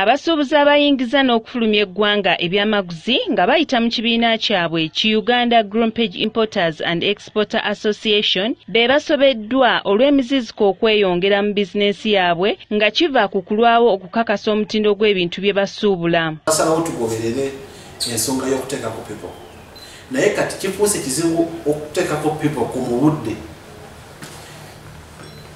abasuubuzi abayingiza n'okufulumya eggwanga ebyamaguzi nga bayita mu kibiina kyabwe ki uganda grompage importers and exporter association be basobeddwa olw'emiziziko okweyongera mu bizinensi yaabwe nga kiva ku kulwawo okukakasa omutindo gw'ebintu bye basuubula. Basalawo tugoberere ensonga y'okuteekako pipo naye kati kifuuse kizibu okuteekako pipo ku mubudde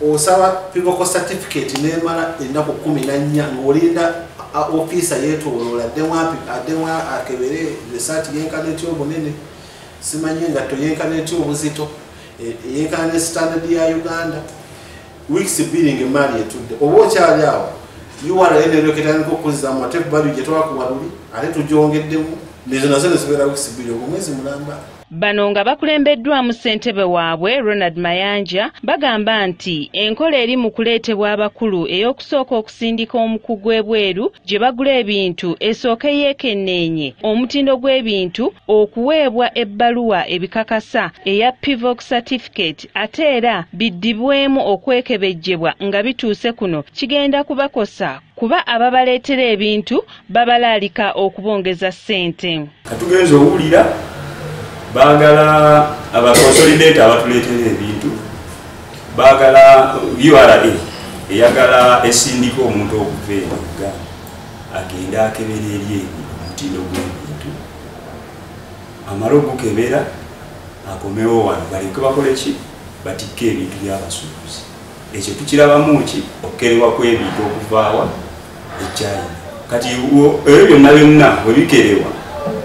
osaba pivocal certificate nemala ennaku kumi nannya ngaolinda ofiisa yetoloola addemu akebere esaati yenkana ety obunene simanyi engatto yenkana ety obuzito yenkana ne standard ya uganda. Weeks billing emaali etudde. Oba okyali awo ura nereketandika okukulizamu ate kubalu gyetwakuwaluli ate tugyongeddemu nezo nazo nezibeera weeks billing. Ogwo mwezi mulamba bano nga bakulembeddwamu ssentebe waabwe ronald mayanja bagamba nti enkola eri mu kuleetebwa abakulu ey'okusooka okusindika omukugu ebweru gye bagula ebintu esooke yeekenneenye omutindo gw'ebintu okuweebwa ebbaluwa ebikakasa eya pivoc certificate ate era biddibwemu okwekebejjebwa nga bituuse kuno. Kigenda kubakosa kuba ababaleetera ebintu babalaalika okubongeza ssente. Katugenza owulira baagala abakonsolidate abatuleetera ebintu. Baagala ura eyagala esindika omuntu okuva emugga agende akebera eri omutindo gw'ebintu. Amale ogukebera akomewo wano. Baleke bakole ki? Batikke ebintu byabasuubuzi. Ekyo tukirabamu ki? Okukerebwa kw'ebintu okuvaawa ekyina kati ebyo byonna byonna webikerebwa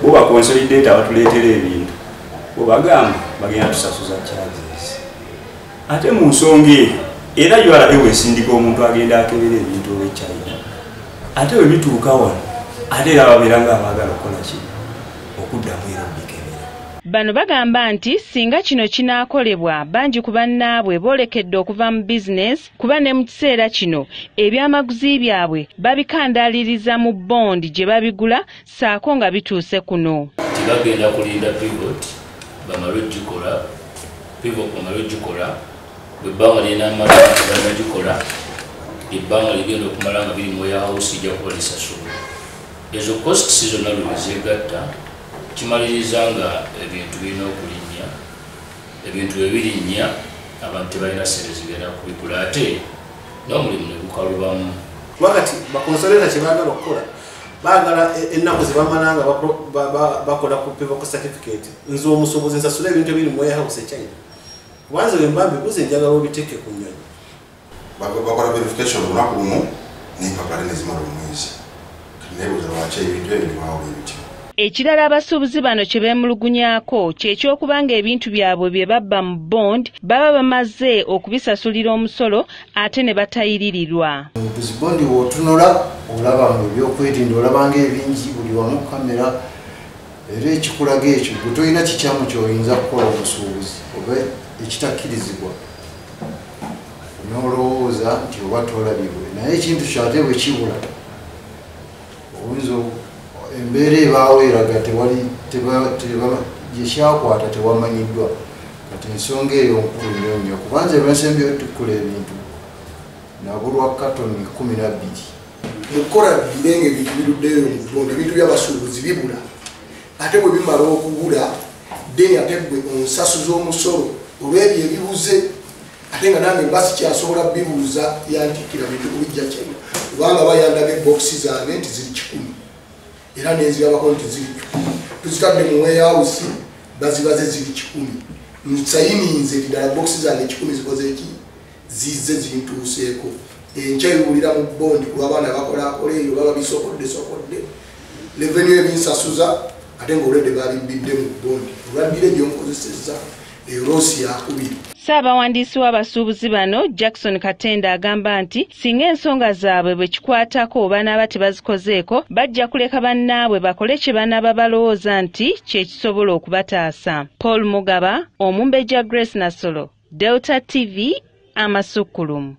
bo bakonsolidate abatuleetera ebintu bwebagamba bagenda tusasuza charges. Ate mu nsonga eyo era ura ewesindika omuntu agenda akebera ebintu olwekyina ate webituuka wano ate era babeera nga abaagala okukola ki? Okuddamu era obikebera bano bagamba nti singa kino kinaakolebwa bangi ku bannaabwe boolekedde okuva mu bizinensi kuba ne mu kiseera kino ebyamaguzi byabwe babikandaaliriza mu bondi gye babigula saako nga bituuse kuno. Tibagenda kulinda pivot bamale ogikola pivot bamale ogikola bwebbanga lyenamala banagikola ebbanga ligenda okumala nga biri muwarehouse ijja kuba lisasula ezo costs zonna lwezegatta kimaliriza nga ebintu birina okulinnya ebintu webirinnya abantu tebalina sente zigenda kubigula ate n'omulimu ne gukalubamu. Wakati bakonsoleta kyebagala okukola bagala ennaku zebamala nga bakola ku pivocal certificate. Nze omusobozi nsasula ebintu ebiri mu warehouse echina kubanze wemba mbibuze njagala obiteeke ku nyonyi bakola verification olunaku lumu nempapula nezimala omwezi. Nebuuza lwaki ebintu ebyo biwawo ebityo. Ekirala abasuubuzi bano kye beemulugunyaako kyekyokuba nga ebintu byabwe bye babba mu bond baba bamaze okubisasulira omusolo ate ne batayiririrwa. Buzibondi bw'otunula olaba nga ebyokwetinda olabanga ebingi buli wamu kamera. Era ekikulaga ekyo gwe tolina kikyamu kyoyinza kukola obusuubuzi oba ekitakkirizibwa nolowooza nti oba tolabibwe. Naye ekintu kyate bwe kibula oyinza embeera ebaawo eraga tewali gyekyakwata tewamanyiddwa. Kati ensonga eyo nkulu nnyo nnyo kubanza lwensembyo tukula ebintu nabulwa katoni kumi nabbiri mukukola birenga ebintu biruddeyo mubondo ebintu byabasuubuzi bibula. Ate bwe bimala okubula deni ate gwe onsasuza omusolo olwebyo ebibuze? Ate nga nange mba sikyasobola bibuuza yantikira bintu kubijja kyena kubanga bayandaga ebokisi zange nti ziri kikumi. Era nenzirabako nti ziri kikumi. Tuzitadde mu warehouse bazibaze ziri kikumi. Nsayininze tidala bokisi zange kikumi zikozeeki zize zintuuseeko enkya ebiwulira mu bondi kulwabaana bakolakola eyo baba bisokodde sokodde revenu ebinsasuza ate ngaolwedde balibbidde mu bondi. Olwaddire gyonkozesezza eyo loosi yakubiri. Ssaabawandiisi w'abasuubuzi bano jackson katenda agamba nti singa ensonga zaabwe bwe kikwatako banaaba tebazikozeeko bajja kuleka bannaabwe bakole kye banaaba balowooza nti kyekisobola okubataasa. Paul mugaba omumbejja grace nasolo delta tv amasukkulumu